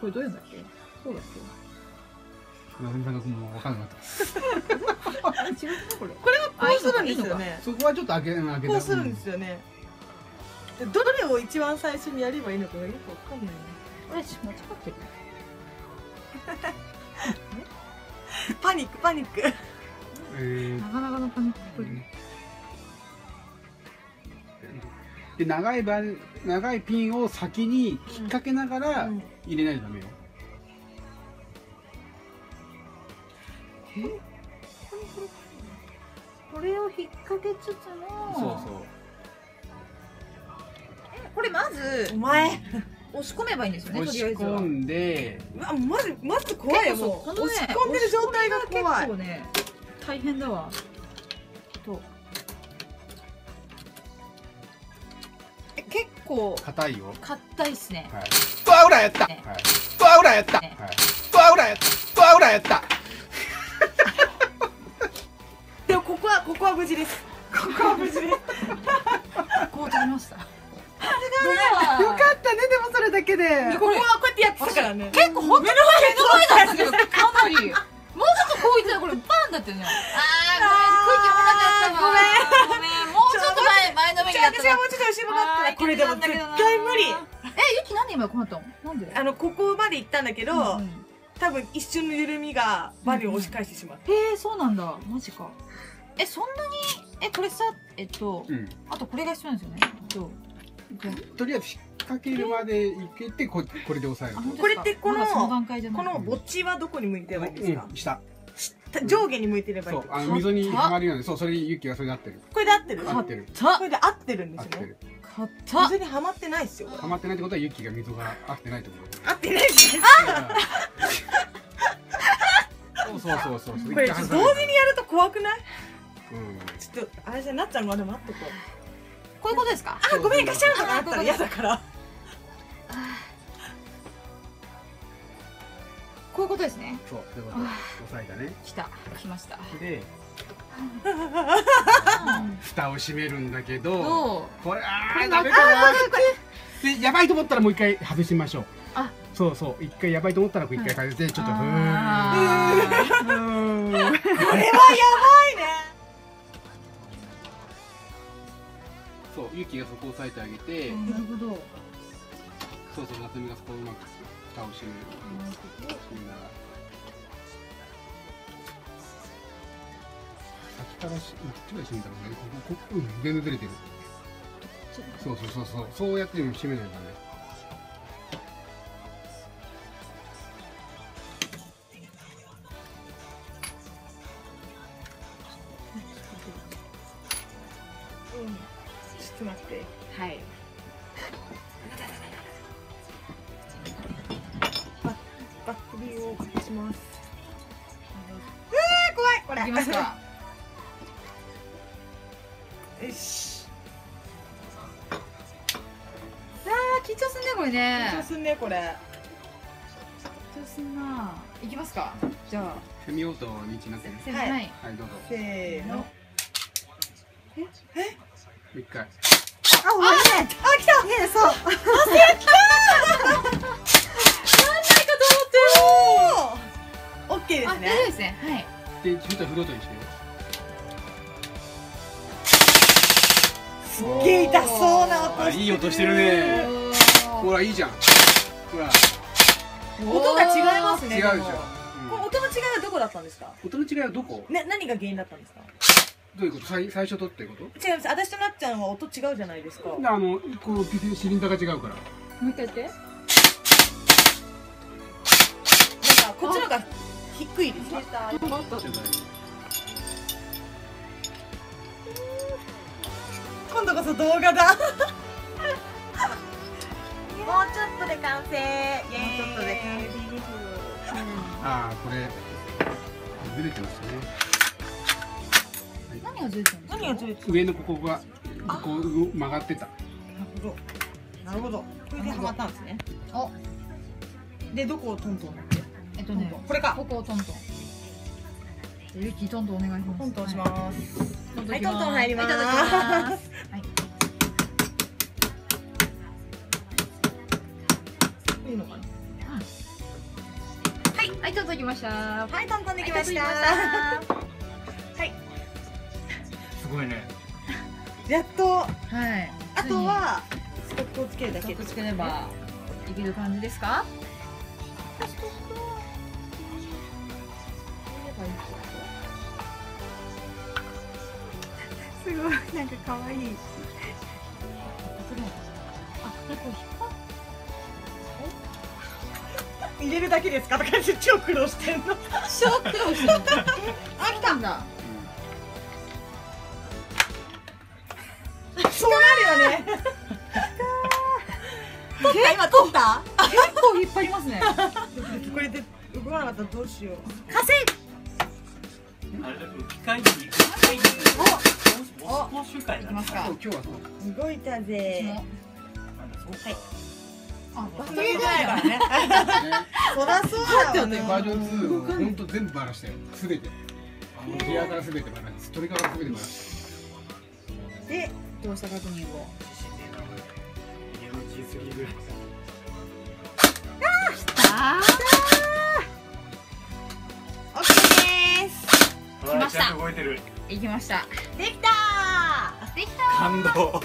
これどうやんだっけ？そうだっなずみさんがもう分かんなかった。違うのこれ。これはこうするんですよね。そこはちょっと開け開けたこうするんですよねでどれを一番最初にやればいいのかがよくわかんないね。これ間違ってる パニックパニック。えなかなかのパニックっぷりーで長いば長いピンを先に引っ掛けながらうん。入れないとダメよ、これを引っ掛けつつのそうそう。これまずお前。押し込めばいいんですよね押し込んで。うわまずまず怖いよもそうこのね押し込んでる状態が怖い。結構ね大変だわ。と構硬いよ。硬いっすね。はい。わ裏やった、ね。はい。わ裏やった、ね。はい。わ裏やった。わ裏やった。でもここはここは無事です。ここは無事です。こう取りました。よかったねでもそれだけで。ここはこうやってやってたからね。結構本当に目の前だったけどかなり。もうちょっとこういったらこれバンだってねあーごめん。空気読まなかったわ。ごめん。もうちょっと前前のめりだった私はもうちょっと後ろだったらこれでも絶対無理えゆきな。んで今こうなったのなんで？あのここまで行ったんだけど、うん。多分一瞬の緩みがバネを押し返してしまった、へえそうなんだ。マジか。えそんなにえこれさえっとうん。あとこれが必要なんですよね。ととりあえず引っ掛けるまでいけてここれで押さえるこれってこのまだその段階じゃない。このぼっちはどこに向いてればいいんですか？うん、下。た上下に向いてればいいそうってこと？あの溝にはまるようにそうそれにユキがそれで合ってる。これで合ってる？合ってる。たこれで合ってるんですよね。合ってる。硬っ溝にはまってないですよはまってないってことはユキが溝が合ってないってこと合ってないです。そうそうそうそう。そうこれ同時にやると怖くない？うん。ちょっとあれじゃなっちゃんまで待ってこう。こういうことですか？あごめんガシャンとかあったら嫌だからこういうことですね。そうそういうこと。押さえたね。来た。来ました。で 蓋を閉めるんだけどこれあーダメかな。でやばいと思ったらもう一回外しましょう。あ。そうそう。一回やばいと思ったら一回外してちょっとふーこれはやばいね。そうユキがそこを押さえてあげて、なるほど。そうそう夏美がそこをうまく蓋を閉める閉めな先からしどっちが閉めたのねここここうん全然ずれてるそうそうそうそうそうやってでも閉めないとダメうん。ちょっと待って。はい。します。怖いこれ。いきますか。よし。あー緊張すんねこれね。緊張すんねこれ。緊張すんないきますか。じゃあ。セミオート道になってるはい。せはい。はいどうぞ。せーの。もう一回。あ、ごめんね。あ、来た。ね、そう。焦った。オッケーですね。はい。でちょっとフロートにしてすっげえ痛そうな音あいい音してるね。ほらいいじゃん。ほら。音が違いますね。違うでしょでも、これ音の違いはどこだったんですか？うん、音の違いはどこ？ね、何が原因だったんですか？どういうこと？最最初とってこと？違います。私となっちゃんは音違うじゃないですか。あのこうシリンダーが違うから。もう一回やって。なんか、こっちのが低いですか？今度こそ動画だ。もうちょっとで完成。もうちょっとで完成ああこれずれてますね何がずれてる何がずれてる。上のここがこう曲がってたなるほど。なるほど。これでハマったんですね。おで、どこをトントン？えっとねこれか。ここをトントン。ゆきトントンお願いします。トントンします。はいトントン入ります。はい。いいいのかな。はい。はいトントンきました。ははいトントンでいきました。すごいね。やっと。はい。あとはストックをつけるだけストックつければいける感じですか？ごいなんか可愛い。あ結構引っ張っ入れるだけですかとか超苦労して。んのショックをして。るあ来たんだそうなるよね取った今取った結構引っ張りますねこれで動かなかったらどうしようあれ機械に機械におモスモス集会なんですかい動いたぜもなんだそうかあバッそテリーれぐらいからねそらそうだよねバージョン2を本当全部バラしてすべてギアからすべてバラして鳥からすべてバラしてで動作確認を自信ねえな家の G3 ぐらいました。ちゃんと動いてる。ーいきました。できたできた感動